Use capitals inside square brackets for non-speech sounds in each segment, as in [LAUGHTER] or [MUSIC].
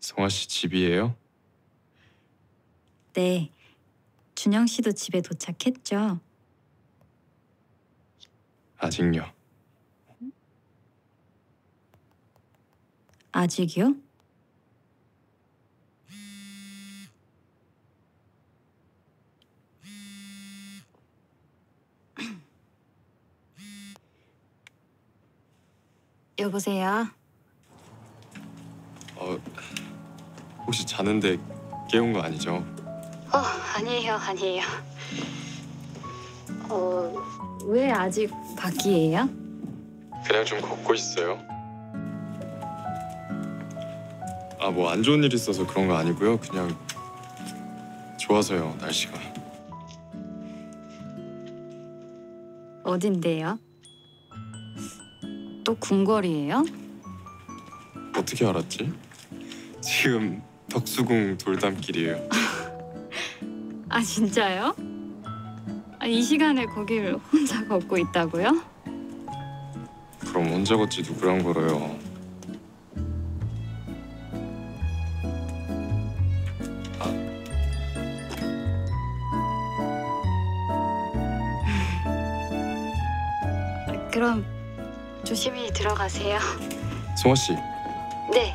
성화 씨 집이에요? 네. 준영 씨도 집에 도착했죠? 아직요. 아직이요? 여보세요? 어 혹시 자는데 깨운 거 아니죠? 어, 아니에요, 아니에요. 어, 왜 아직 밖이에요? 그냥 좀 걷고 있어요. 아 뭐 안 좋은 일 있어서 그런 거 아니고요. 그냥 좋아서요 날씨가. 어딘데요? 또 궁궐이에요? 어떻게 알았지? 지금 덕수궁 돌담길이에요. [LAUGHS] 아, 진짜요? 아, 이 시간에 거길 혼자 걷고 있다고요? 그럼 혼자 걷지 누구랑 걸어요? 그럼 조심히 들어가세요. [LAUGHS] 성화 씨 네.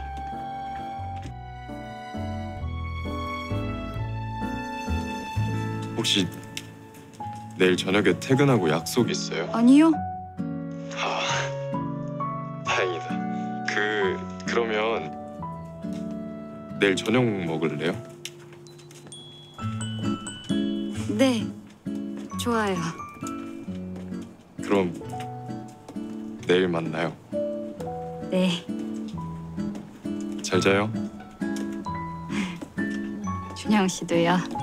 혹시 내일 저녁에 퇴근하고 약속 있어요? 아니요. 아 다행이다. 그 그러면 내일 저녁 먹을래요? 네. 좋아요. 그럼 내일 만나요. 네. 잘 자요. 준영 씨도요.